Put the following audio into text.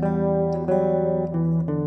Música